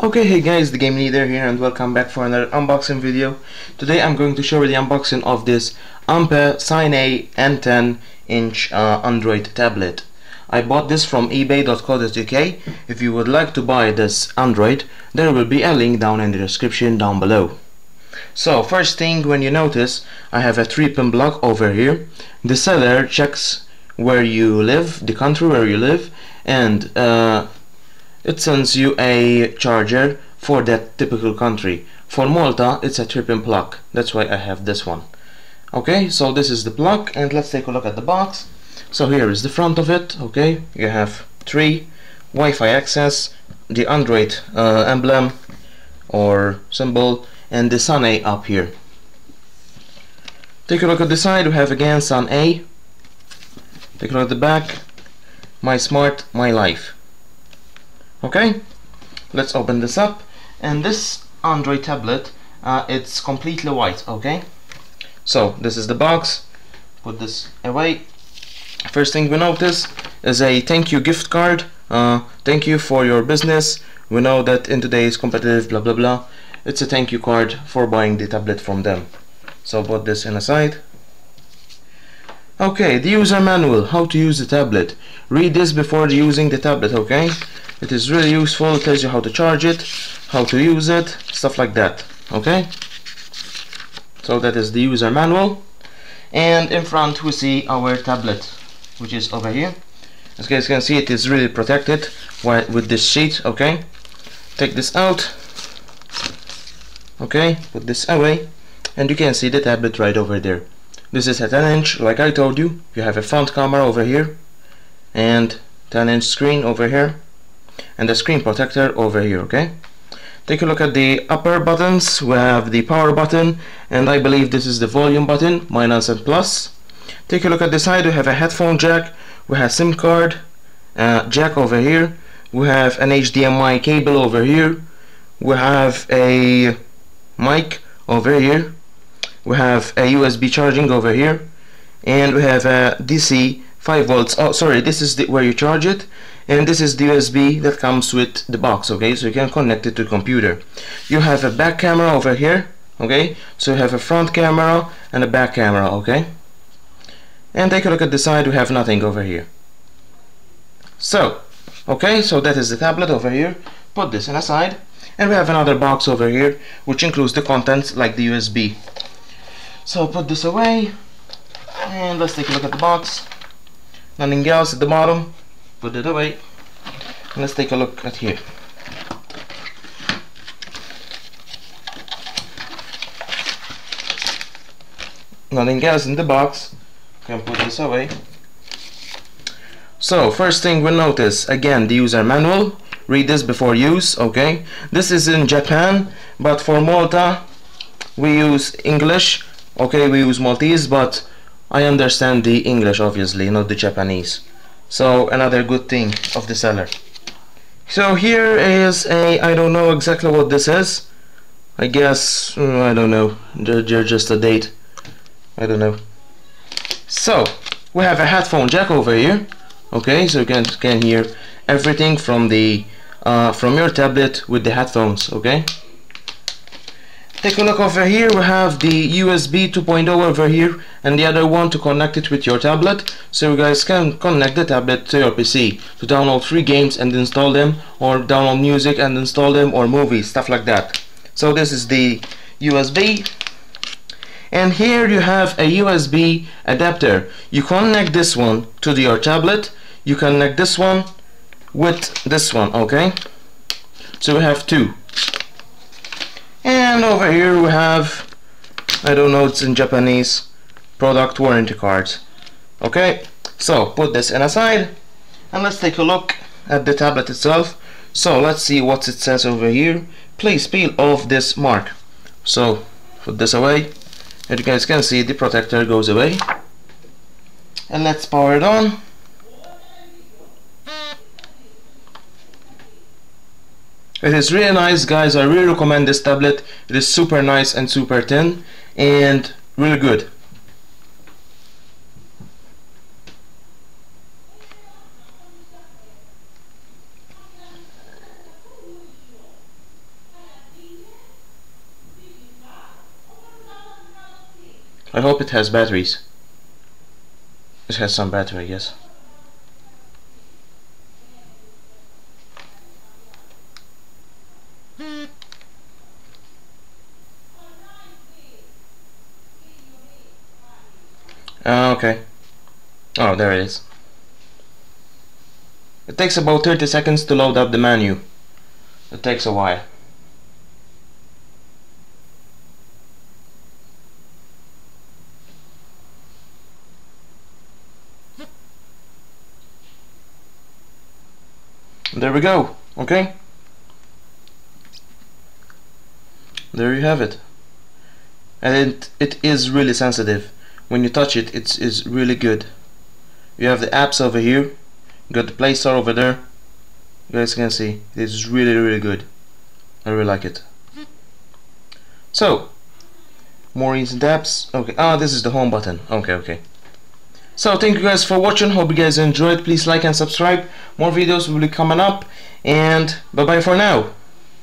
Okay, hey guys, the Game Leader here and welcome back for another unboxing video. Today I'm going to show you the unboxing of this Ampere Sanei N10 inch uh, Android tablet. I bought this from ebay.co.uk. If you would like to buy this Android, there will be a link down in the description down below. So, first thing when you notice, I have a 3 pin block over here. The seller checks where you live, the country where you live, and uh, it sends you a charger for that typical country. For Malta, it's a tripping plug. That's why I have this one. Okay, so this is the plug, and let's take a look at the box. So here is the front of it. Okay, you have three Wi-Fi access, the Android uh, emblem or symbol, and the Sanei up here. Take a look at the side. We have again Sanei. Take a look at the back. My Smart, My Life okay let's open this up. And this Android tablet uh, it's completely white okay? So this is the box. Put this away. First thing we notice is a thank you gift card. Uh, thank you for your business. We know that in today's competitive blah blah blah it's a thank you card for buying the tablet from them. So put this in aside okay the user manual how to use the tablet. Read this before using the tablet okay it is really useful it tells you how to charge it how to use it stuff like that okay? So that is the user manual. And in front we see our tablet which is over here. As you guys can see it is really protected with this sheet okay? Take this out okay? Put this away and you can see the tablet right over there. This is a 10 inch like I told you. You have a front camera over here and 10 inch screen over here and the screen protector over here okay? Take a look at the upper buttons. We have the power button and I believe this is the volume button minus and plus. Take a look at the side. We have a headphone jack. We have SIM card uh, jack over here. We have an HDMI cable over here. We have a mic over here. We have a USB charging over here. And we have a DC 5 volts. Oh sorry this is the, where you charge it and this is the USB that comes with the box okay? So you can connect it to the computer. You have a back camera over here okay? So you have a front camera and a back camera okay? And take a look at the side we have nothing over here. So okay? So that is the tablet over here. Put this in a side. And we have another box over here which includes the contents like the USB so put this away. And let's take a look at the box. Nothing else at the bottom put it away. Let's take a look at here. Nothing else in the box. Can put this away. So first thing we notice again the user manual. Read this before use okay? This is in Japan but for Malta we use English. Okay we use Maltese but I understand the English obviously not the Japanese so another good thing of the seller. So here is a I don't know exactly what this is. I guess mm, I don't know. They're just a date. I don't know. So we have a headphone jack over here. Okay so you can, can hear everything from the uh, from your tablet with the headphones okay Take a look over here, we have the USB 2.0 over here and the other one to connect it with your tablet so you guys can connect the tablet to your PC to download free games and install them or download music and install them or movies, stuff like that. So this is the USB and here you have a USB adapter. You connect this one to your tablet, you connect this one with this one, okay? So we have two and over here we have I don't know it's in Japanese product warranty cards. Okay so put this in aside and let's take a look at the tablet itself. So let's see what it says over here. Please peel off this mark. So put this away. As you guys can see the protector goes away. And let's power it on It is really nice guys, I really recommend this tablet. It is super nice and super thin and really good. I hope it has batteries. It has some battery, yes. Uh, okay. Oh, there it is. It takes about 30 seconds to load up the menu. It takes a while. There we go, okay? There you have it. And it, it is really sensitive. When you touch it, it's, it's really good. You have the apps over here. You got the Play Store over there. You guys can see. It's really, really good. I really like it. So, more recent apps. Okay, ah, this is the home button. Okay, okay. So thank you guys for watching. Hope you guys enjoyed. Please like and subscribe. More videos will be coming up. And bye bye for now.